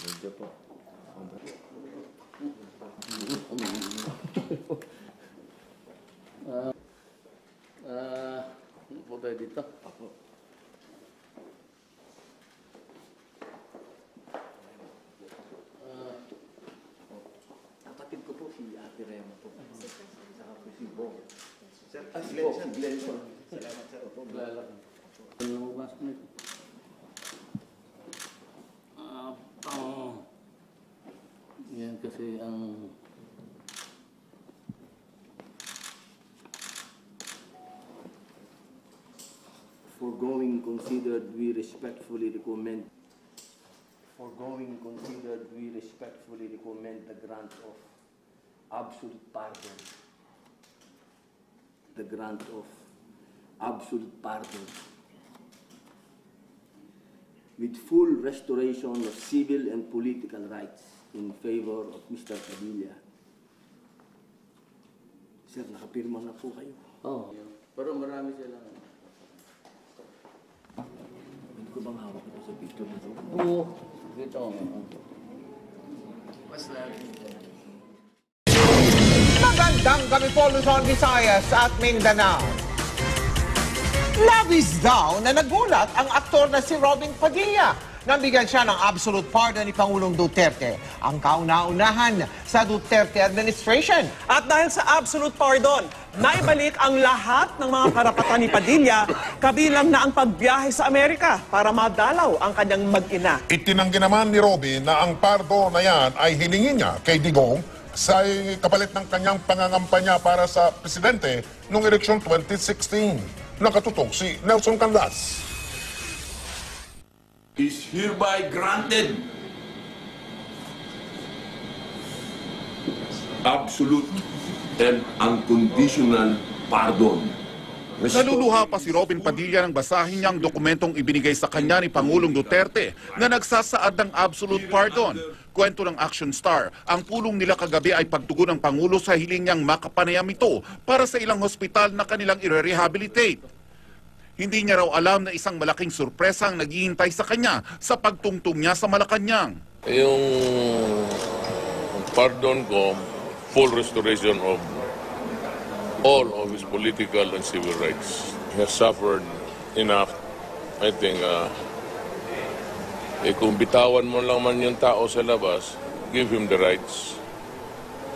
Medyo po. Ah, ano po ba dito? Ako. Kapatid ko po si Ate Rema po. Saka po si Bong. Sir, ah, si Bong, si Glenn po. Salamat sir. Opo, Lala. Ano mo ba? Ah, Foregoing considered, we respectfully recommend. Foregoing considered, we respectfully recommend the grant of absolute pardon. The grant of absolute pardon. With full restoration of civil and political rights in favor of Mr. Padilla. Sir, nakapirma na po kayo. Oh, pero marami silang Hindi ko bang hawak ito sa picture na to? Oo. Dito. Magandang gabi po Luzon, Visayas at Mindanao. Labis daw na nagulat ang aktor na si Robin Padilla nang bigyan siya ng absolute pardon ni Pangulong Duterte, ang kauna-unahan sa Duterte administration. At dahil sa absolute pardon, naibalik ang lahat ng mga karapatan ni Padilla, kabilang na ang pagbiyahe sa Amerika para madalaw ang kanyang mag-ina. Itinanggi naman ni Robin na ang pardo na yan ay hiningi niya kay Digong sa kapalit ng kanyang pangangampanya para sa presidente noong eleksyon 2016. Nakatutok si Nelson Candas. Is hereby granted absolute and unconditional pardon. Naluluha pa si Robin Padilla nang basahin niya ang dokumentong ibinigay sa kanya ni Pangulong Duterte na nagsasaad ng absolute pardon. Kwento ng Action Star, ang pulong nila kagabi ay pagtugon ng Pangulo sa hiling niyang makapanayam ito para sa ilang hospital na kanilang i-rehabilitate. Hindi niya raw alam na isang malaking sorpresa ang naghihintay sa kanya sa pagtungtong niya sa Malacanang. Yung pardon ko, full restoration of all of his political and civil rights. He has suffered enough. I think, uh, eh kung bitawan mo lang man yung tao sa labas, give him the rights.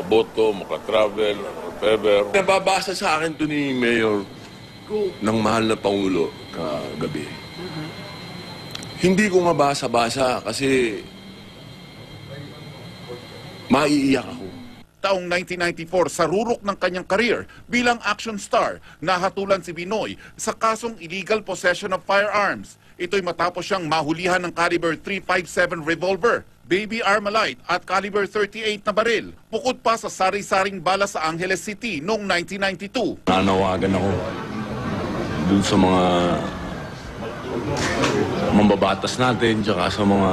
Aboto, makatravel, whatever. Nababasa sa akin to ni Mayor ng mahal na Pangulo kagabi. Hindi ko mabasa-basa kasi maiiyak ako. Taong 1994 sa rurok ng kanyang career bilang action star, nahatulan si Binoy sa kasong illegal possession of firearms. Ito'y matapos siyang mahulihan ng caliber 357 revolver, baby Armalite at caliber 38 na baril. Bukod pa sa sari-saring bala sa Angeles City noong 1992. Nanawagan ako dun sa mga mambabatas natin tsaka sa mga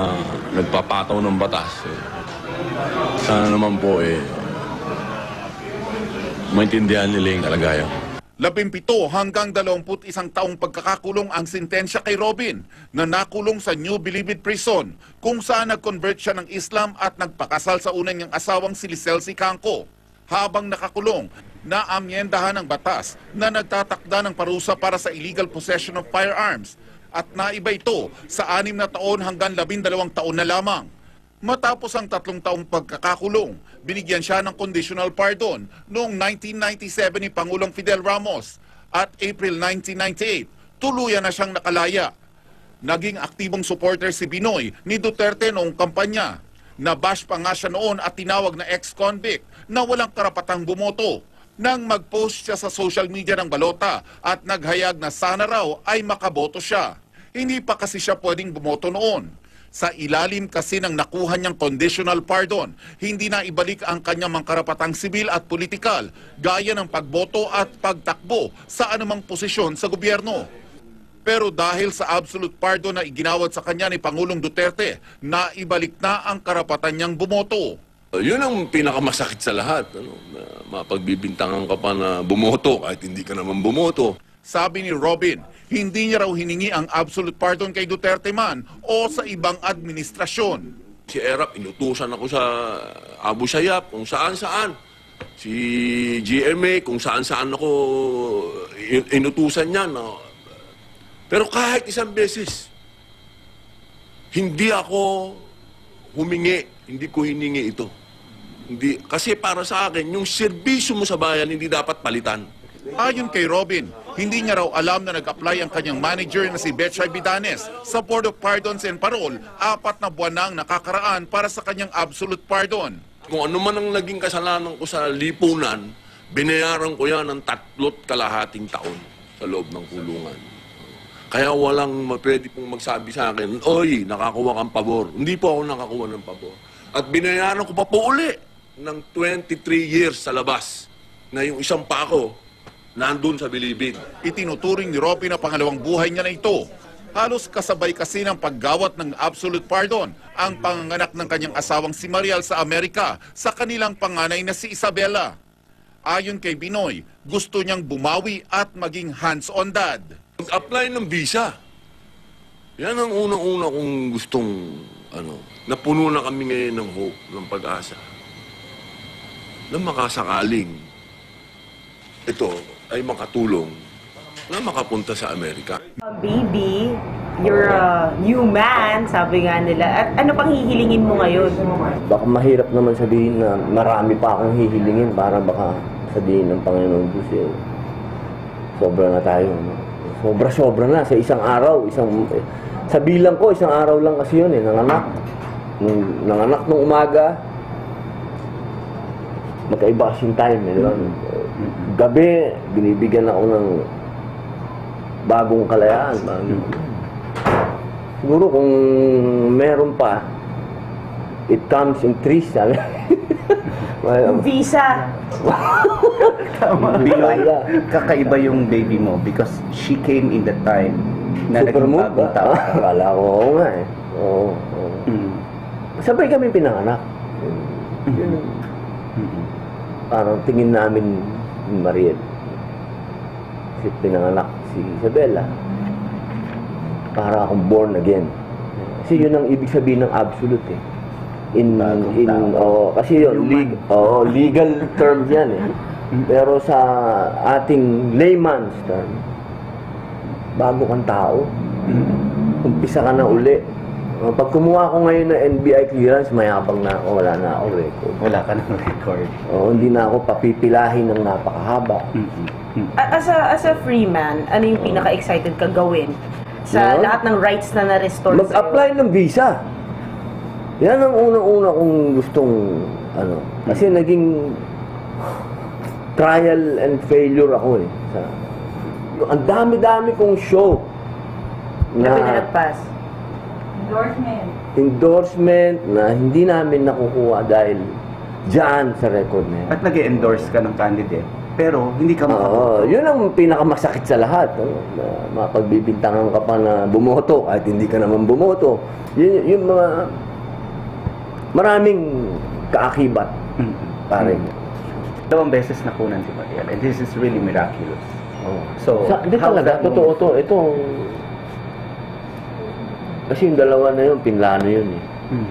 nagpapataw ng batas. Eh. Sana naman po eh maintindihan nila yung kalagayan. Labimpito hanggang 21 taong pagkakakulong ang sintensya kay Robin na nakulong sa New Bilibid Prison kung saan nag-convert siya ng Islam at nagpakasal sa unang niyang asawang si Lisel Sicangco. Habang nakakulong, naamyendahan ng batas na nagtatakda ng parusa para sa illegal possession of firearms at naiba ito sa anim na taon hanggang labindalawang taon na lamang. Matapos ang tatlong taong pagkakakulong, binigyan siya ng conditional pardon noong 1997 ni Pangulong Fidel Ramos at April 1998, tuluyan na siyang nakalaya. Naging aktibong supporter si Binoy ni Duterte noong kampanya. Nabash pa nga siya noon at tinawag na ex-convict na walang karapatang bumoto. Nang mag-post siya sa social media ng balota at naghayag na sana raw ay makaboto siya. Hindi pa kasi siya pwedeng bumoto noon. Sa ilalim kasi ng nakuha niyang conditional pardon, hindi na ibalik ang kanyang mga karapatang sibil at politikal, gaya ng pagboto at pagtakbo sa anumang posisyon sa gobyerno. Pero dahil sa absolute pardon na iginawad sa kanya ni Pangulong Duterte, naibalik na ang karapatan niyang bumoto. Uh, Yun ang pinakamasakit sa lahat. Ano, mapagbibintangan ka pa na bumoto kahit hindi ka naman bumoto. Sabi ni Robin, hindi niya raw hiningi ang absolute pardon kay Duterte man o sa ibang administrasyon. Si Erap, inutusan ako sa Abu Sayyaf, kung saan-saan. Si GMA, kung saan-saan ako in- inutusan niya. No? Pero kahit isang beses, hindi ako humingi, hindi ko hiningi ito. Hindi, kasi para sa akin, yung serbisyo mo sa bayan, hindi dapat palitan. Ayon kay Robin, hindi niya raw alam na nag-apply ang kanyang manager na si Betchay Bidanes sa Board of Pardons and Parole, apat na buwan nang nakakaraan para sa kanyang absolute pardon. Kung ano man ang naging kasalanan ko sa lipunan, binayaran ko yan ng tatlot kalahating taon sa loob ng kulungan. Kaya walang pwede pong magsabi sa akin, Oy, nakakuha kang pabor. Hindi po ako nakakuha ng pabor. At binayaran ko pa po uli ng 23 years sa labas na yung isang pa ako nandun sa bilibid. Itinuturing ni Robin na pangalawang buhay niya na ito. Halos kasabay kasi ng paggawat ng absolute pardon ang panganganak ng kanyang asawang si Marial sa Amerika sa kanilang panganay na si Isabela. Ayon kay Binoy, gusto niyang bumawi at maging hands-on dad. Mag-apply ng visa. Yan ang unang-una kong gustong, ano, napuno na kami ngayon ng hope, ng pag-asa. Na makasakaling ito ay makatulong na makapunta sa Amerika. Baby, you're a new man, sabi nga nila. At ano pang hihilingin mo ngayon? Baka mahirap naman sabihin na marami pa akong hihilingin para baka sabihin ng Panginoon Diyos eh, sobra na tayo. No? Sobra-sobra na sa isang araw. isang eh, Sa bilang ko, isang araw lang kasi yun eh, nanganak. Nung, nanganak nung umaga, magkaiba kasing time eh, di ba? Gabi, binibigyan ako ng bagong kalayaan. Bagong, Siguro kung meron pa, it comes in threes, sabi. Well, Visa. Binoy, Wala. kakaiba yung baby mo because she came in the time na Super naging bagong ba? tao. Akala ko, oo nga eh. Oo, oo. Mm. Sabay kami pinanganak. Yun, Mm-mm. Parang tingin namin ni Mariel. Kasi pinanganak si Isabella. Para akong born again. Kasi yun ang ibig sabihin ng absolute eh. In, Bagong in, tao. oh, kasi yun, leg, oh, legal terms yan eh. Pero sa ating layman's term, bago kang tao, umpisa ka na uli. Uh, pag kumuha ko ngayon ng NBI clearance, mayabang na ako, wala na ako record. Wala ka ng record. Oo, hindi na ako papipilahin ng napakahaba. Mm-mm. A- As a, as a free man, ano yung pinaka-excited ka gawin? Sa No? lahat ng rights na na-restore sa'yo? Mag-apply ng visa. Yan ang unang-una kong gustong, ano, kasi naging trial and failure ako eh. Sa, ang dami-dami kong show Na na pinalagpas. Endorsement na hindi namin nakukuha dahil dyan sa record na yan. At nag endorse ka ng candidate, pero hindi ka Oo, makaboto. yun ang pinakamasakit sa lahat. Ano? Na mapagbibintangan ka pa na bumoto at hindi ka naman bumoto. Yun, yung mga maraming kaakibat, Mm. pare. Dalawang beses nakunan si Mariel, and this is really miraculous. Oh. So, Sa, di how talaga, totoo to. Ito, kasi yung dalawa na yun, pinlano yun eh. Mm.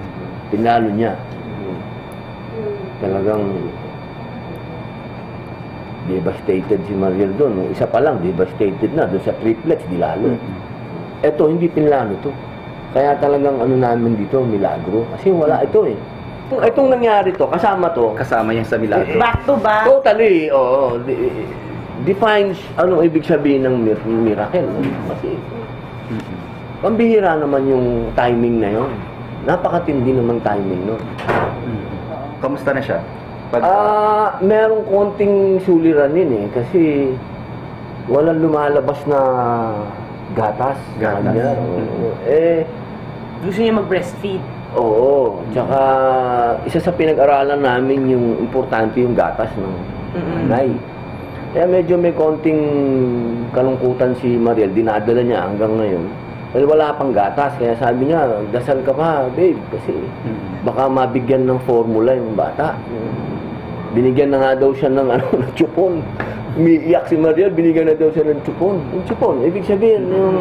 Pinlano niya. Hmm. Talagang devastated si Mariel doon. Nung isa pa lang, devastated na. Doon sa triplex, di lalo. Eto, hindi pinlano to. Kaya talagang ano namin dito, milagro. Kasi wala ito eh. Kung itong nangyari to, kasama to, Kasama yan sa milagro. Back to back. totally, oo, di- defines anong ibig sabihin ng mir- miracle. Kasi, pambihira naman yung timing na yon. Napakatindi naman timing nun. Mm. Kamusta na siya? Pag, Ah, merong konting suliranin eh kasi walang lumalabas na gatas. Gatas. kanya. Oo. Eh, Gusto niya mag-breastfeed. oo. Tsaka isa sa pinag-aralan namin yung importante yung gatas ng nanay. Kaya medyo may konting kalungkutan si Mariel. Dinadala niya hanggang ngayon. Dahil wala pang gatas. Kaya sabi niya, dasal ka pa, babe. Kasi Mm. baka mabigyan ng formula yung bata. Binigyan na nga daw siya ng ano, ng chupon. Umiiyak si Mariel, binigyan na daw siya ng chupon. Yung chupon, ibig sabihin, yung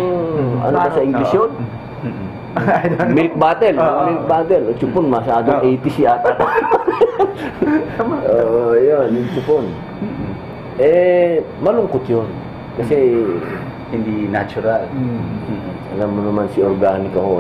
ano ba sa English yun? Milk bottle, Oo. milk bottle. Yung chupon, masyadong Oo. 80s yata. Oo, yun, yung chupon. Eh, malungkot yun. Kasi, Hindi natural. alam mo naman si organic ako,